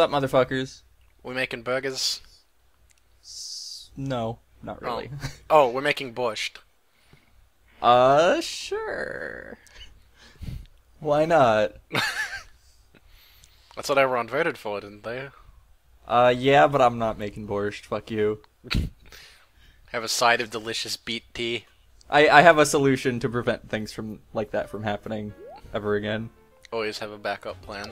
Sup, motherfuckers? We making burgers? S- No, not really. Oh, we're making borscht. uh, sure. Why not? That's what everyone voted for, didn't they? Uh, yeah, but I'm not making borscht. Fuck you. Have a side of delicious beet tea. I, I have a solution to prevent things from like that from happening ever again. Always have a backup plan.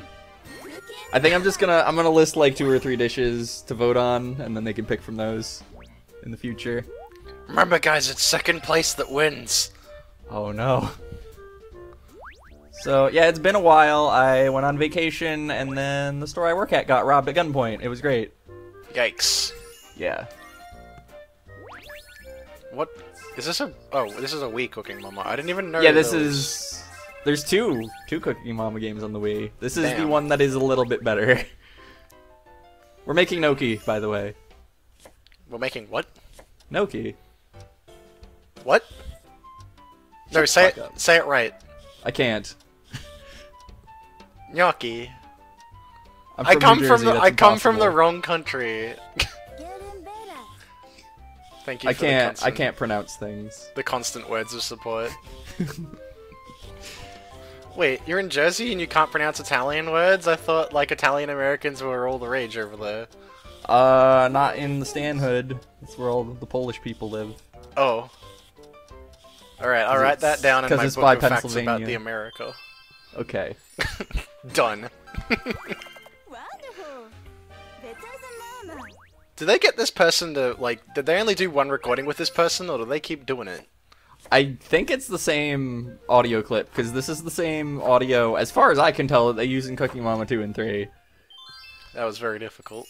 I think I'm just gonna I'm gonna list like two or three dishes to vote on, and then they can pick from those in the future. Remember, guys, it's second place that wins. Oh no. So yeah, it's been a while. I went on vacation, and then the store I work at got robbed at gunpoint. It was great. Yikes. Yeah. What? Is this a. Oh, this is a Wii cooking mama. I didn't even know. Yeah, this those. is. There's two two Cooking Mama games on the Wii. This is the one that is a little bit better. We're making Noki, by the way. We're making what? Noki. What? No, say it. up. Say it right. I can't. Gnocchi. I come from the. I come from the wrong country. Thank you. I can't. I constant- can't pronounce things. The constant words of support. Wait, you're in Jersey and you can't pronounce Italian words? I thought like Italian Americans were all the rage over there. Uh, not in the Stanhood. That's where all the Polish people live. Oh. Alright, I'll write that down in 'cause my it's book by of facts about the America. Okay. Done. Wonderful. Better than mama. Did they get this person to, like, did they only do one recording with this person, or do they keep doing it? I think it's the same audio clip because this is the same audio, as far as I can tell, that they use in Cooking Mama 2 and 3. That was very difficult.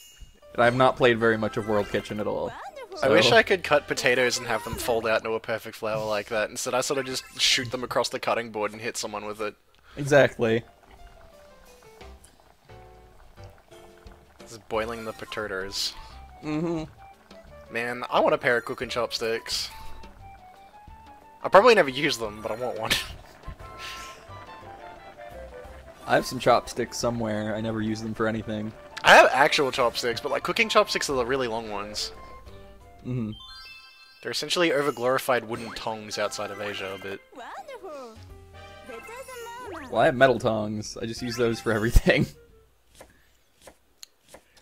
And I've not played very much of World Kitchen at all. Wonderful. I wish I could cut potatoes and have them fold out into a perfect flower like that. Instead, I sort of just shoot them across the cutting board and hit someone with it. Exactly. Just boiling the potatoes. Mm-hmm. Man, I want a pair of cooking chopsticks. I probably never use them, but I want one. I have some chopsticks somewhere. I never use them for anything. I have actual chopsticks, but like cooking chopsticks are the really long ones. Mm-hmm. They're essentially overglorified wooden tongs outside of Asia, but Wonderful. Better than mama. Well, I have metal tongs. I just use those for everything.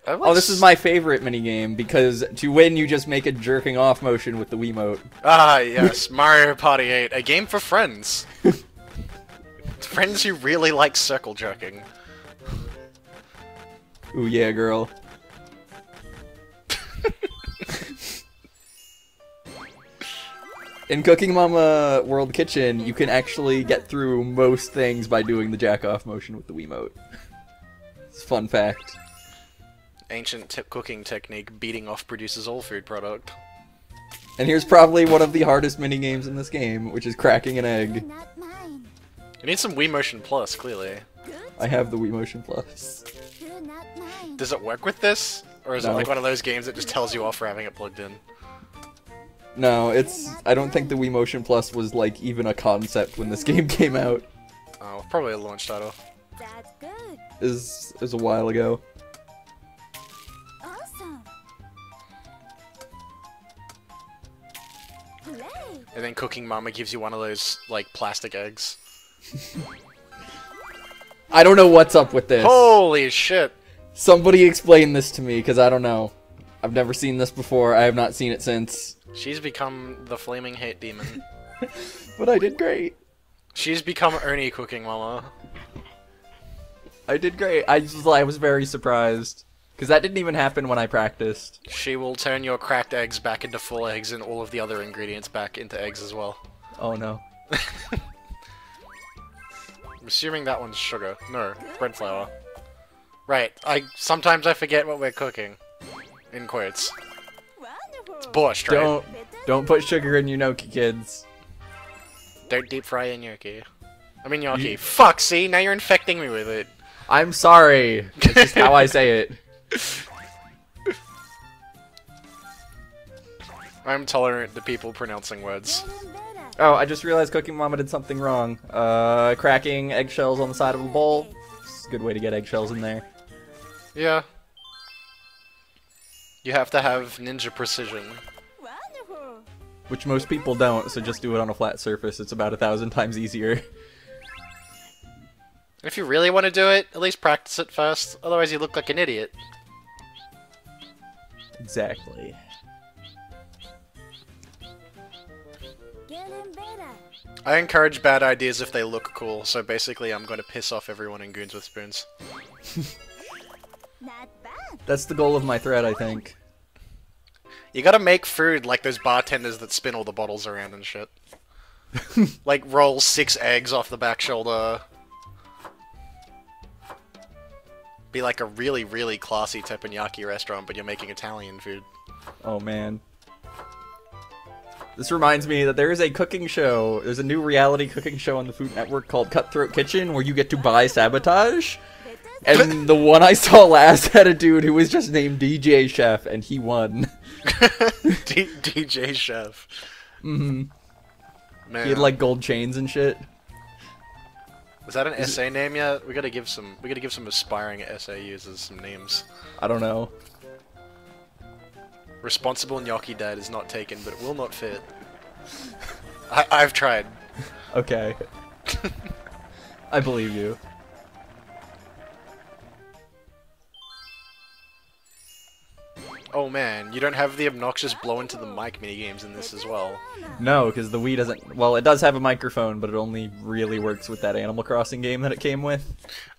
Oh, this is my favorite minigame because to win, you just make a jerking off motion with the Wiimote. Ah, yes, Mario Party 8, a game for friends. friends who really like circle jerking. Ooh, yeah, girl. In Cooking Mama World Kitchen, you can actually get through most things by doing the jack off motion with the Wiimote. It's a fun fact. Ancient tip cooking technique, beating off produces all food product. And here's probably one of the hardest mini games in this game, which is cracking an egg. You need some Wii Motion Plus, clearly. I have the Wii Motion Plus. Good, not mine. Does it work with this? Or is it like one of those games that just tells you off for having it plugged in? No, it's. I don't think the Wii Motion Plus was like even a concept when this game came out. Oh, probably a launch title. That's good. Is is a while ago. And then Cooking Mama gives you one of those, like, plastic eggs. I don't know what's up with this. Holy shit! Somebody explain this to me, because I don't know. I've never seen this before. I have not seen it since. She's become the flaming hate demon. But I did great. She's become Ernie Cooking Mama. I did great. I just I was very surprised because that didn't even happen when I practiced. She will turn your cracked eggs back into full eggs and all of the other ingredients back into eggs as well. Oh no. I'm assuming that one's sugar. No, bread flour. Right, I sometimes I forget what we're cooking. In quotes. It's Borscht, right? Don't don't put sugar in your gnocchi, kids. Don't deep fry a gnocchi. I mean gnocchi. You- Fuck, see? Now you're infecting me with it. I'm sorry. That's just how I say it. I'm tolerant to people pronouncing words. Better and better. Oh, I just realized Cooking Mama did something wrong. Uh, cracking eggshells on the side of a bowl. It's a good way to get eggshells in there. Yeah. You have to have ninja precision. Which most people don't, so just do it on a flat surface. It's about a thousand times easier. If you really want to do it, at least practice it first. Otherwise, you look like an idiot. Exactly. I encourage bad ideas if they look cool, so basically I'm going to piss off everyone in Goons with Spoons. Not bad. That's the goal of my thread, I think. You gotta make food like those bartenders that spin all the bottles around and shit. like roll six eggs off the back shoulder. Be like a really, really classy teppanyaki restaurant, but you're making Italian food. Oh man. This reminds me that there is a cooking show. There's a new reality cooking show on the Food Network called Cutthroat Kitchen where you get to buy sabotage. And the one I saw last had a dude who was just named DJ Chef and he won. D- DJ Chef. hmm Man, He had like gold chains and shit. Is that an SA name yet? We gotta give some. We gotta give some aspiring SA users some names. I don't know. Responsible gnocchi dad is not taken, but it will not fit. I- I've tried. Okay. I believe you. Oh man, you don't have the obnoxious blow into the mic minigames in this as well. No, because the Wii doesn't. Well, it does have a microphone, but it only really works with that Animal Crossing game that it came with.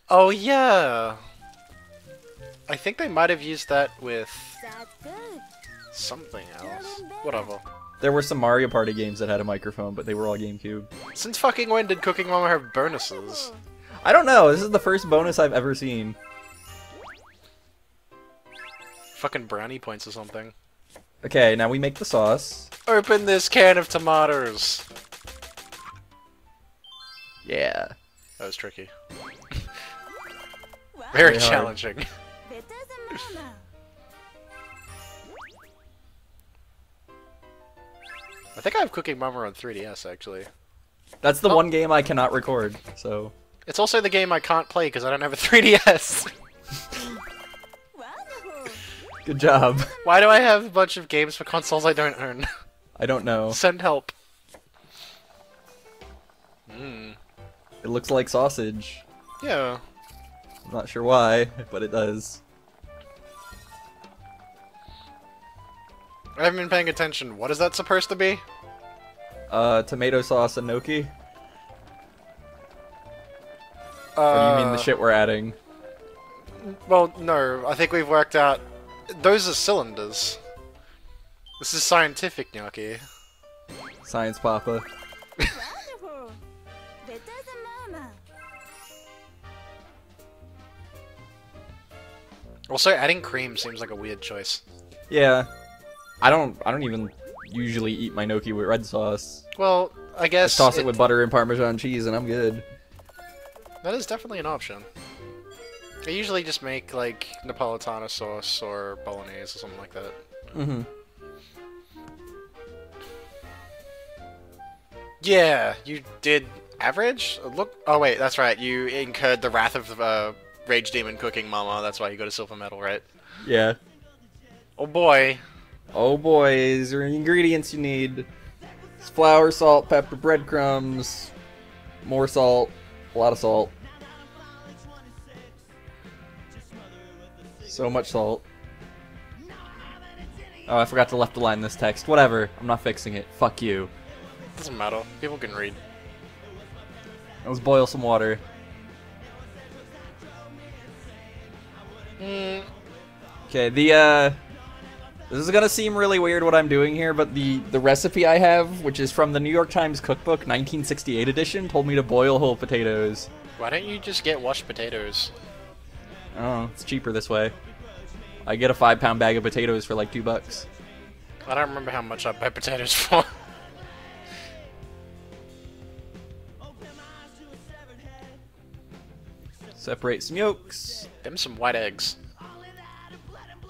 Oh yeah. I think they might have used that with something else. Whatever. There were some Mario Party games that had a microphone, but they were all GameCube. Since fucking when did Cooking Mama have bonuses? I don't know. This is the first bonus I've ever seen. Fucking brownie points or something. Okay, now we make the sauce. Open this can of tomatoes. Yeah. That was tricky. Very Very challenging. Better than mama. I think I have Cooking Mama on 3DS actually. That's the Oh. one game I cannot record, so. It's also the game I can't play because I don't have a 3DS. Good job. Why do I have a bunch of games for consoles I don't own? I don't know. Send help. Hmm. It looks like sausage. Yeah. I'm not sure why, but it does. I haven't been paying attention. What is that supposed to be? Uh, tomato sauce and gnocchi? Uh, Or do you mean the shit we're adding? Well, no. I think we've worked out. Those are cylinders. This is scientific gnocchi. Science Papa. Wonderful. Better than mama. Also, adding cream seems like a weird choice. Yeah. I don't I don't even usually eat my gnocchi with red sauce. Well, I guess Just toss it with butter and Parmesan cheese and I'm good. that is definitely an option. I usually just make like Napolitana sauce or bolognese or something like that. Mm-hmm. Yeah, you did average. Look. Oh wait, that's right. You incurred the wrath of uh, Rage Demon Cooking Mama. That's why you got a silver medal, right? Yeah. Oh boy. Oh boy, these are the ingredients you need. It's flour, salt, pepper, breadcrumbs, more salt, a lot of salt. So much salt. Oh, I forgot to left align this text. Whatever, I'm not fixing it. Fuck you. Doesn't matter. People can read. Let's boil some water. Okay, the uh this is gonna seem really weird what I'm doing here, but the the recipe I have, which is from the New York Times Cookbook 1968 edition, told me to boil whole potatoes. Why don't you just get washed potatoes? Oh, it's cheaper this way. I get a five pound bag of potatoes for like two bucks. I don't remember how much I buy potatoes for. Separate some yolks. Them some white eggs.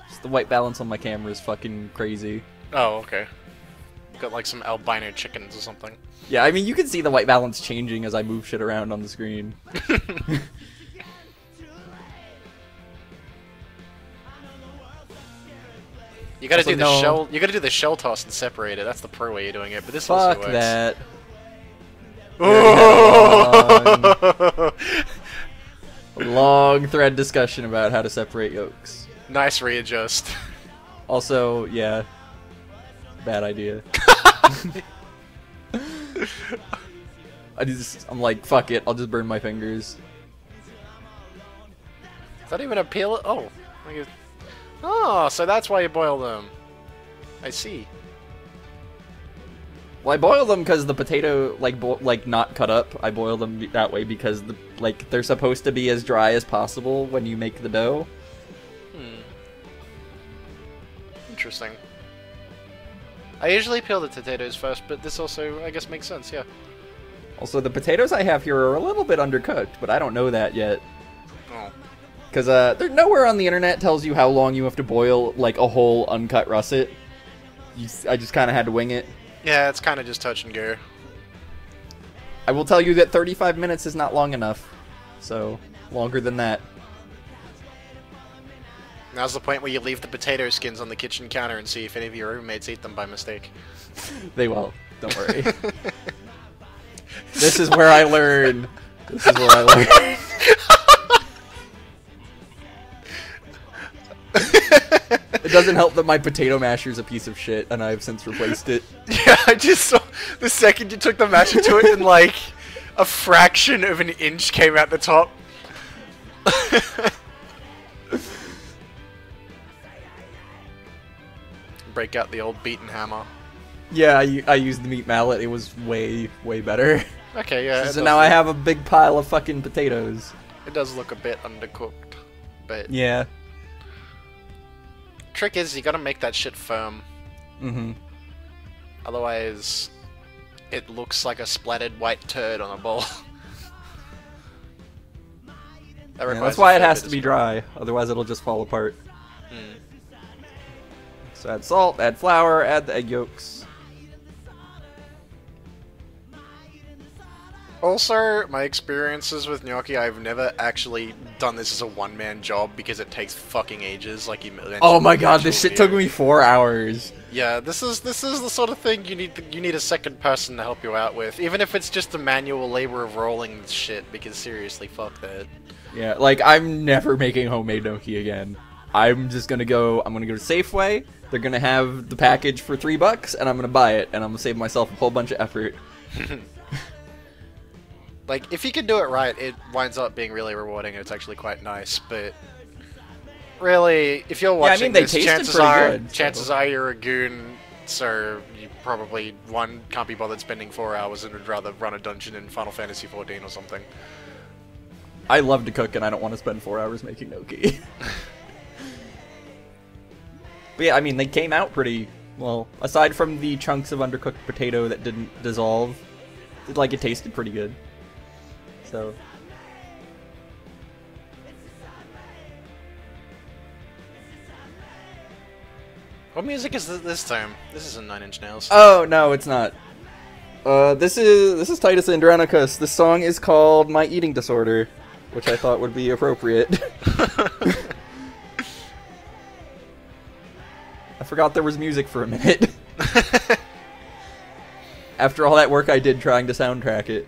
Just the white balance on my camera is fucking crazy. Oh, okay. Got like some albino chickens or something. Yeah, I mean you can see the white balance changing as I move shit around on the screen. You gotta do the no. shell. You gotta do the shell toss and separate it. That's the pro way you're doing it. But this Fuck also works. that. Oh! Long thread discussion about how to separate yolks. nice readjust. Also, yeah, bad idea. I just, I'm like, fuck it, I'll just burn my fingers. Is that even a peel? Oh, oh, so that's why you boil them. I see. Well, I boil them because the potato, like, bo- like not cut up. I boil them that way because the like they're supposed to be as dry as possible when you make the dough. Hmm. Interesting. I usually peel the potatoes first, but this also, I guess, makes sense. Yeah. Also, the potatoes I have here are a little bit undercooked, but I don't know that yet. Oh. Because uh, there nowhere on the internet tells you how long you have to boil like a whole uncut russet. You, I just kind of had to wing it. Yeah, it's kind of just touch and go. I will tell you that 35 minutes is not long enough. So, longer than that. Now's the point where you leave the potato skins on the kitchen counter and see if any of your roommates eat them by mistake. They will. Don't worry. this is where I learn. This is where I learn. doesn't help that my potato masher is a piece of shit, and I've since replaced it. Yeah, I just saw the second you took the masher to it, and like a fraction of an inch came out the top. Break out the old beaten hammer. Yeah, I, I used the meat mallet. It was way, way better. Okay, yeah. so now I have a big pile of fucking potatoes. It does look a bit undercooked, but Yeah. Trick is you gotta make that shit firm. Mm-hmm. Otherwise, it looks like a splattered white turd on a bowl. That Yeah, that's why it has to be dry, otherwise it'll just fall apart. Hmm. So add salt, add flour, add the egg yolks. Also, my experiences with gnocchi, I've never actually done this as a one-man job because it takes fucking ages. Like you mentioned Oh my god, this shit took me four hours. Yeah, this is this is the sort of thing you need you need a second person to help you out with, even if it's just the manual labor of rolling shit. Because seriously, fuck that. Yeah, like I'm never making homemade gnocchi again. I'm just gonna go. I'm gonna go to Safeway. They're gonna have the package for three bucks, and I'm gonna buy it, and I'm gonna save myself a whole bunch of effort. Like, if you can do it right, it winds up being really rewarding and it's actually quite nice, but really, if you're I watching mean, they this, chances are, good, so- chances are you're a goon, so you probably, one, can't be bothered spending four hours and would rather run a dungeon in Final Fantasy XIV or something. I love to cook, and I don't want to spend four hours making gnocchi. but yeah, I mean, they came out pretty well. Aside from the chunks of undercooked potato that didn't dissolve, it- like it tasted pretty good. So What music is th- this time? This isn't Nine Inch Nails. Oh no, it's not. Uh, this is this is Titus Andronicus. The song is called "My Eating Disorder," which I thought would be appropriate. I forgot there was music for a minute. After all that work I did trying to soundtrack it.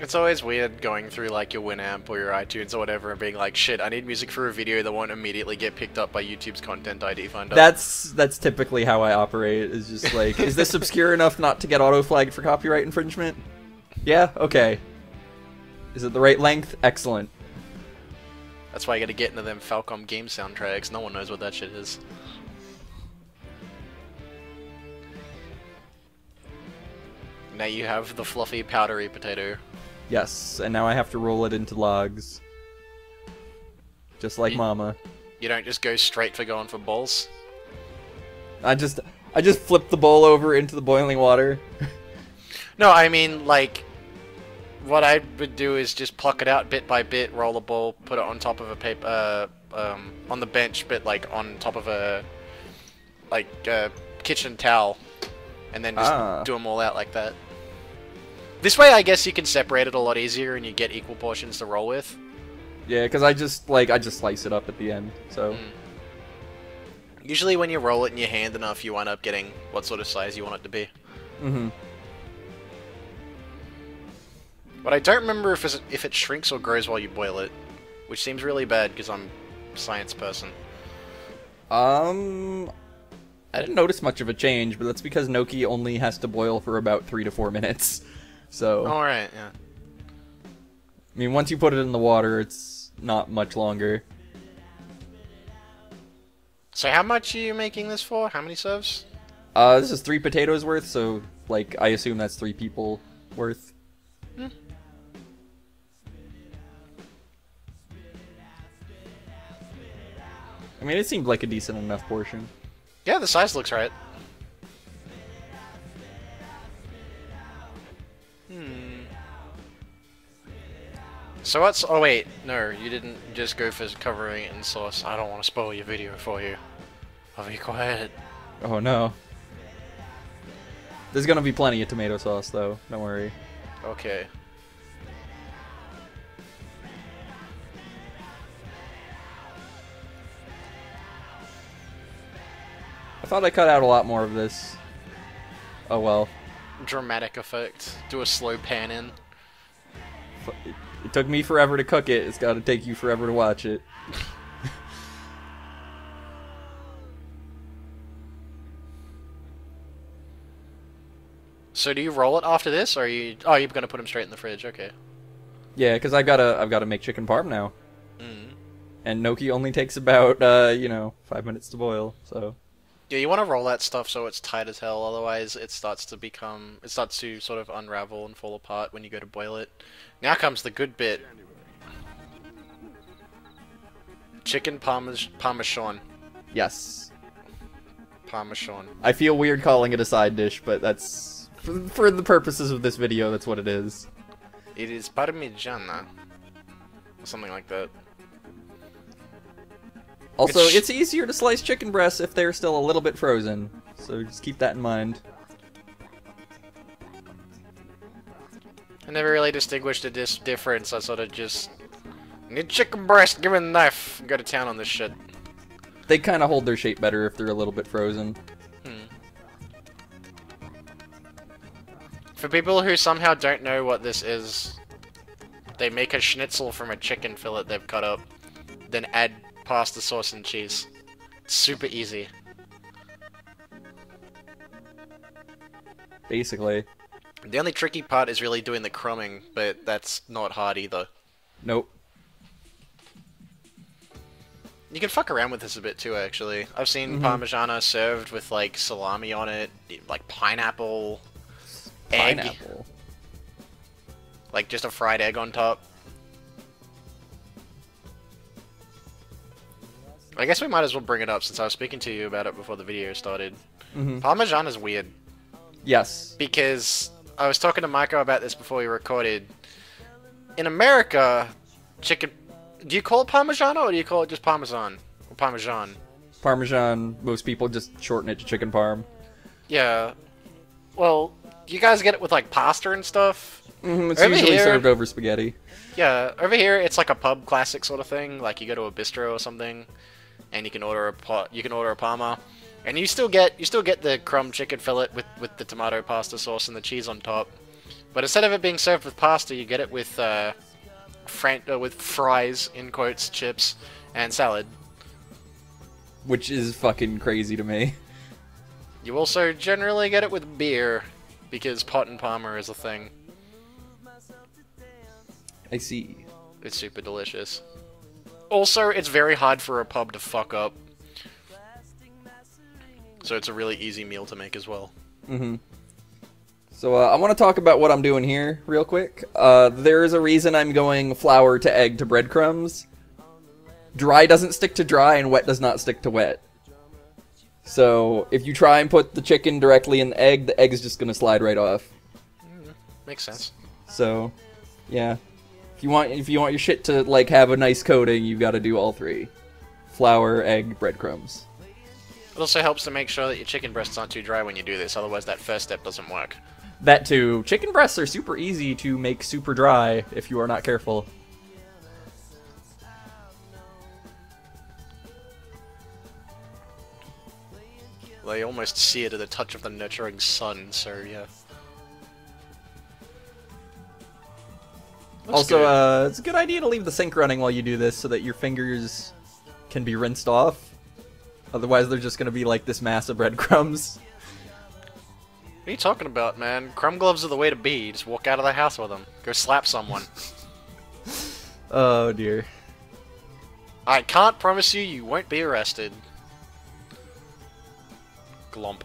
It's always weird going through like your Winamp or your iTunes or whatever and being like, shit, I need music for a video that won't immediately get picked up by YouTube's content ID finder. That's that's typically how I operate. Is just like, is this obscure enough not to get auto flagged for copyright infringement? Yeah. Okay. Is it the right length? Excellent. That's why you gotta get into them Falcom game soundtracks. No one knows what that shit is. Now you have the fluffy, powdery potato. Yes, and now I have to roll it into logs. Just like Ye- Mama. You don't just go straight for going for balls. I just I just flip the bowl over into the boiling water. No, I mean like what I would do is just pluck it out bit by bit, roll a ball, put it on top of a paper, uh, um, on the bench, but like on top of a like a kitchen towel, and then just Ah. do them all out like that. This way, I guess you can separate it a lot easier, and you get equal portions to roll with. Yeah, because I just like I just slice it up at the end. So Mm. Usually, when you roll it in your hand enough, you wind up getting what sort of size you want it to be. Mm-hmm. But I don't remember if it, if it shrinks or grows while you boil it, which seems really bad because I'm a science person. um, I didn't notice much of a change, but that's because Noki only has to boil for about three to four minutes. So All right, yeah. I mean, once you put it in the water, it's not much longer. So how much are you making this for? How many serves? Uh, this is three potatoes worth, so like I assume that's three people worth. Hmm. I mean, it seemed like a decent enough portion. Yeah, the size looks right. So what's? Oh wait, no, you didn't just go for covering it in sauce. I don't want to spoil your video for you. I'll be quiet. Oh no. There's gonna be plenty of tomato sauce though. Don't worry. Okay. I thought I cut out a lot more of this. Oh well. Dramatic effect. Do a slow pan in. F- It, took me forever to cook it. It's got to take you forever to watch it. So do you roll it after this, or are you? Oh, you're gonna put them straight in the fridge. Okay. Yeah, because I gotta I've gotta make chicken parm now, Mm. and gnocchi only takes about uh you know five minutes to boil. So Yeah, you want to roll that stuff so it's tight as hell. Otherwise, it starts to become, it starts to sort of unravel and fall apart when you go to boil it. Now comes the good bit. Chicken parmes parmesan. yes, Parmesan. I feel weird calling it a side dish, but that's for, for the purposes of this video. That's what it is. It is parmigiana. Or something like that. Also, It's- easier to slice chicken breasts if they're still a little bit frozen. So just keep that in mind. I never really distinguished the dis difference. I sort of just need chicken breast. Give me a knife. Go to town on this shit. They kind of hold their shape better if they're a little bit frozen. Hmm. For people who somehow don't know what this is, they make a schnitzel from a chicken fillet they've cut up, then add pasta sauce and cheese. It's super easy. Basically, The only tricky part is really doing the crumbing, but that's not hard either. nope. You can fuck around with this a bit too, actually. I've seen mm-hmm. Parmigiana served with like salami on it, like pineapple, egg, Pineapple. like just a fried egg on top. I guess we might as well bring it up since I was speaking to you about it before the video started. Mhm. Parmesan is weird Yes. because I was talking to Michael about this before we recorded. In America, chicken. Do you call it Parmigiano or do you call it just Parmesan or Parmesan? Parmesan. Most people just shorten it to chicken parm. Yeah. Well, you guys get it with like pasta and stuff. hmm it's Over usually here- served over spaghetti. Yeah, over here it's like a pub classic sort of thing. Like you go to a bistro or something, and you can order a pa- you can order a parma, and you still get you still get the crumb chicken fillet with with the tomato pasta sauce and the cheese on top. But instead of it being served with pasta, you get it with uh, fran- uh with fries in quotes, chips, and salad. which is fucking crazy to me. You also generally get it with beer, because pot and parma is a thing. I see. It's super delicious. Also, it's very hard for a pub to fuck up. So it's a really easy meal to make as well. hmm So uh, I want to talk about what I'm doing here real quick. Uh, there is a reason I'm going flour to egg to breadcrumbs. Dry doesn't stick to dry, and wet does not stick to wet. So if you try and put the chicken directly in the egg, the egg is just gonna slide right off. Makes sense. So, yeah, if you want, if you want your shit to like have a nice coating, you've got to do all three: flour, egg, breadcrumbs. It also helps to make sure that your chicken breasts aren't too dry when you do this, otherwise that first step doesn't work. That too. Chicken breasts are super easy to make super dry if you are not careful. They almost sear to the touch of the nurturing sun, so yeah. Looks also, uh, it's a good idea to leave the sink running while you do this so that your fingers can be rinsed off. Otherwise, they're just gonna be like this mass of breadcrumbs. What are you talking about, man? Crumb gloves are the way to be. Just walk out of the house with them. Go slap someone. Oh dear. I can't promise you you won't be arrested. Glomp.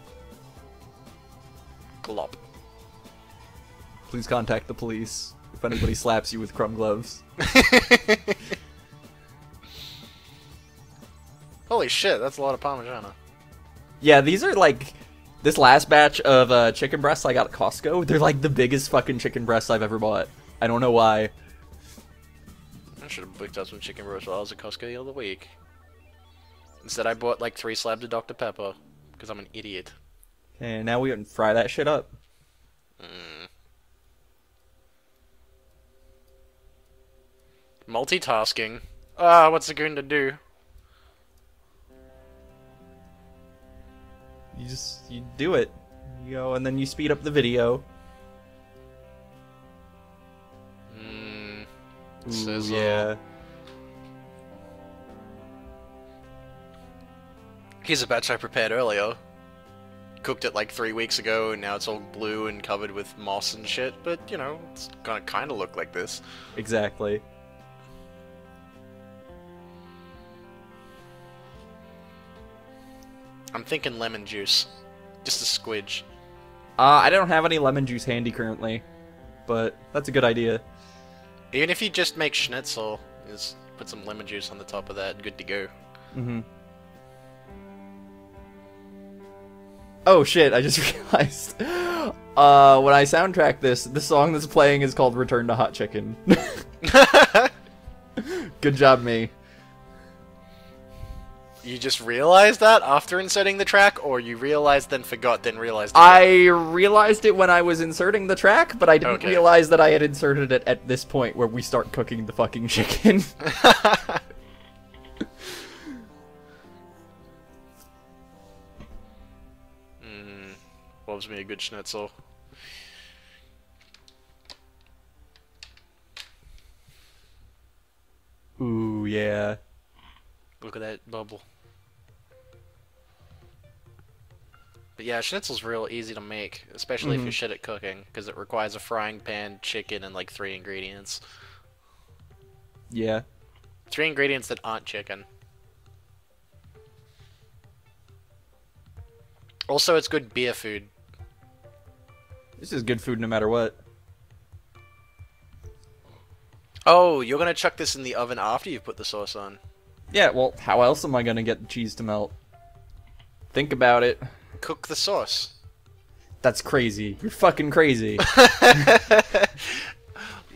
Glop. Please contact the police if anybody slaps you with crumb gloves. Holy shit, that's a lot of Parmigiana. Yeah, these are like this last batch of uh, chicken breasts I got at Costco. They're like the biggest fucking chicken breasts I've ever bought. I don't know why. I should have picked up some chicken breasts while I was at Costco the other week. Instead, I bought like three slabs of Dr. Pepper because I'm an idiot. And now we can fry that shit up. Multitasking. Ah, what's it going to do? You just you do it. You go and then you speed up the video. Mm, Ooh, yeah. here's a batch I prepared earlier. Cooked it like three weeks ago, and now it's all blue and covered with moss and shit. But you know, it's gonna kind of look like this. Exactly. I'm thinking lemon juice, just a squidge. Uh, I don't have any lemon juice handy currently, but that's a good idea. Even if you just make schnitzel, just put some lemon juice on the top of that, good to go. Mm-hmm. Oh shit! I just realized. Uh, when I soundtrack this, the song that's playing is called "Return to Hot Chicken." Good job, me. You just realized that after inserting the track, or you realized then forgot, then realized. again? I realized it when I was inserting the track, but I didn't Okay. realize that I had inserted it at this point where we start cooking the fucking chicken. Mm, loves me a good schnitzel. Ooh, yeah. Look at that bubble. But yeah, schnitzel's real easy to make, especially if Mhm. you're shit at cooking, because it requires a frying pan, chicken, and like three ingredients. Yeah. Three ingredients that aren't chicken. Also, it's good beer food. This is good food no matter what. Oh, you're gonna chuck this in the oven after you've put the sauce on. Yeah, well, how else am I gonna get the cheese to melt? Think about it. Cook the sauce. That's crazy. You're fucking crazy.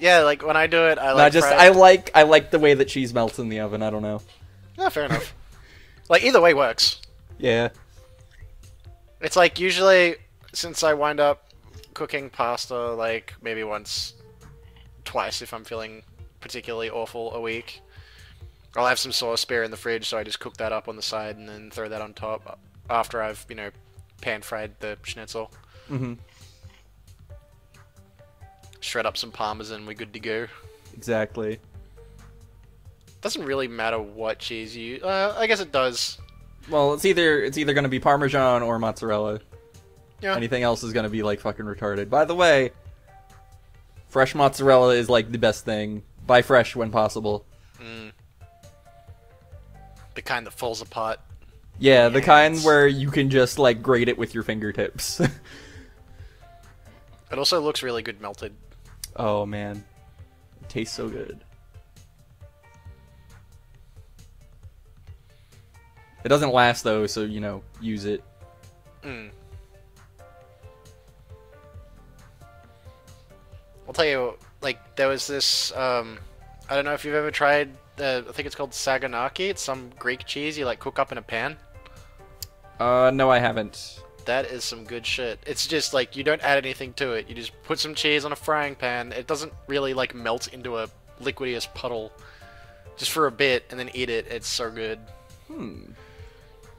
Yeah, like when I do it, I like. I just fry- I like I like the way that cheese melts in the oven. I don't know. Yeah, fair enough. like either way works. Yeah. It's like usually since I wind up cooking pasta like maybe once, twice if I'm feeling particularly awful a week. I'll have some sauce spare in the fridge, so I just cook that up on the side and then throw that on top after I've you know pan fried the schnitzel. Mm-hmm. Shred up some parmesan, we're good to go. Exactly. Doesn't really matter what cheese you. Uh, I guess it does. Well, it's either it's either gonna be Parmesan or mozzarella. Yeah. Anything else is gonna be like fucking retarded. By the way, fresh mozzarella is like the best thing. Buy fresh when possible. Mm. The kind that falls apart. Yeah, the kind where you can just like grate it with your fingertips. It also looks really good melted. oh man, it tastes so good. It doesn't last though, so you know, use it. Mm. I'll tell you, like there was this. Um, I don't know if you've ever tried. Uh, I think it's called saganaki. It's some Greek cheese you like cook up in a pan. Uh, no, I haven't. That is some good shit. It's just like you don't add anything to it. You just put some cheese on a frying pan. It doesn't really like melt into a liquidious puddle. Just for a bit, and then eat it. It's so good. Hmm.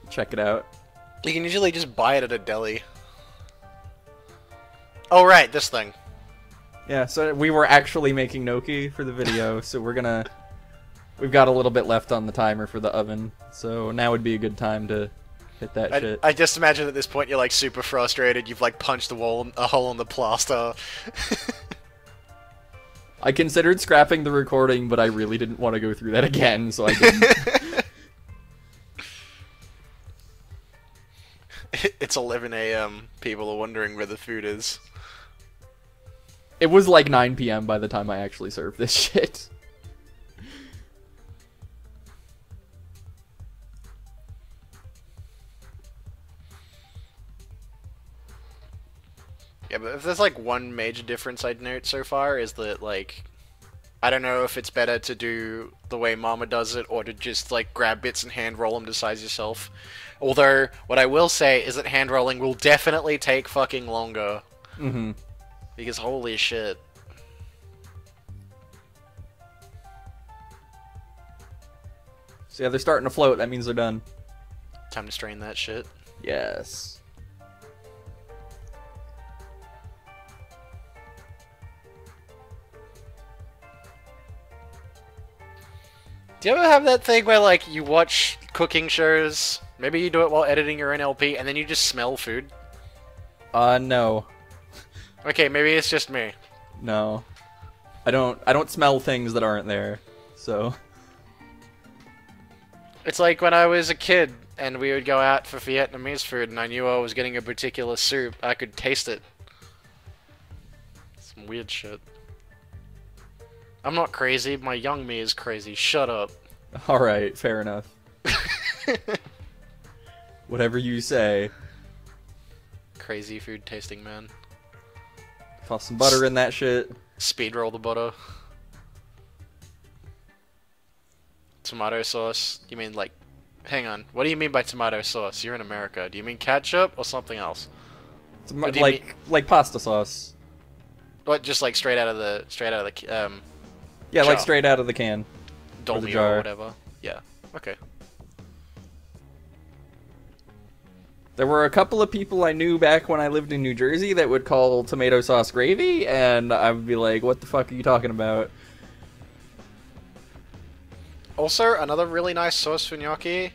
Check it out. You can usually just buy it at a deli. Oh right, this thing. Yeah, so we were actually making gnocchi for the video, so we're gonna. We've got a little bit left on the timer for the oven, so now would be a good time to hit that I, shit. I just imagine at this point you're like super frustrated. You've like punched the wall, a hole in the plaster. I considered scrapping the recording, but I really didn't want to go through that again, so I didn't. it's 11 a.m. People are wondering where the food is. it was like 9 p.m. by the time I actually served this shit. Yeah, but if there's like one major difference I'd note so far is that like I don't know if it's better to do the way Mama does it or to just like grab bits and hand roll them to size yourself. Although what I will say is that hand rolling will definitely take fucking longer Mm-hmm. because holy shit. So yeah, they're starting to float. That means they're done. Time to strain that shit. Yes. Do you ever have that thing where like you watch cooking shows, maybe you do it while editing your NLP and then you just smell food? Uh, no, Okay, maybe it's just me. no. I don't. I don't smell things that aren't there. So. It's like when I was a kid and we would go out for Vietnamese food and I knew I was getting a particular soup, I could taste it. Some weird shit. I'm not crazy, my young me is crazy. Shut up. All right. Fair enough. Whatever you say. crazy food tasting man. Toss some butter in that shit. Speed roll the butter. Tomato sauce. You mean like hang on. What do you mean by tomato sauce? You're in America. Do you mean ketchup or something else? It's mu- What do like like pasta sauce. What just like straight out of the straight out of the um Yeah, like straight out of the can. Or the dolmio jar. or whatever. Yeah. Okay. There were a couple of people I knew back when I lived in New Jersey that would call tomato sauce gravy, and I would be like, "What the fuck are you talking about?" Also, another really nice sauce for gnocchi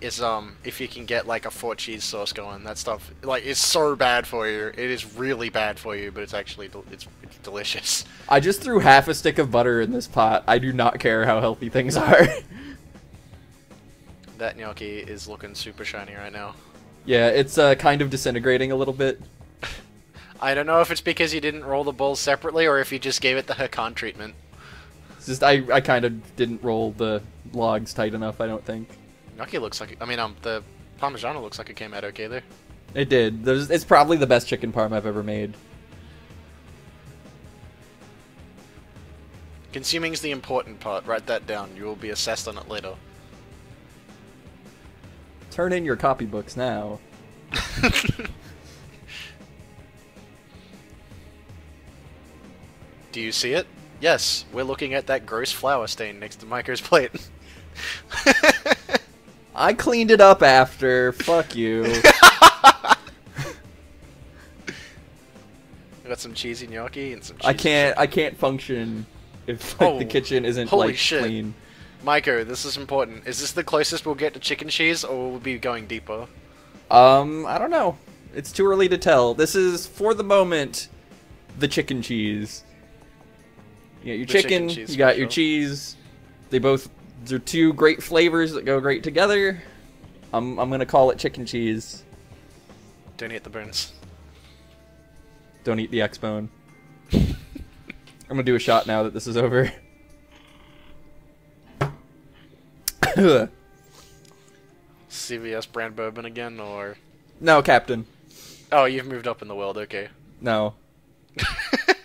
is um if you can get like a four cheese sauce going. That stuff like is so bad for you. It is really bad for you, but it's actually it's, it's delicious. I just threw half a stick of butter in this pot. I do not care how healthy things are. That gnocchi is looking super shiny right now. yeah, it's uh, kind of disintegrating a little bit. I don't know if it's because you didn't roll the balls separately or if you just gave it the Hakan treatment. It's just I, I kind of didn't roll the logs tight enough. I don't think Gnocchi looks like I mean um the Parmigiano looks like it came out okay there. it did. There's, it's probably the best chicken parm I've ever made. Consuming's the important part. Write that down. You will be assessed on it later. Turn in your copybooks now. Do you see it? Yes, we're looking at that gross flour stain next to Mico's plate. I cleaned it up after. Fuck you. I got some cheesy gnocchi and some. I can't. I can't function if like, the Oh, kitchen isn't holy like shit. clean. Mico, this is important. Is this the closest we'll get to chicken cheese, or will we be going deeper? Um, I don't know. It's too early to tell. This is for the moment the chicken cheese. You got your chicken chicken, you got your cheese. They both they're two great flavors that go great together. I'm I'm gonna call it chicken cheese. Don't eat the bones. Don't eat the X bone. I'm gonna do a shot now that this is over. CVS brand bourbon again, or no, Captain. oh, you've moved up in the world. Okay. No.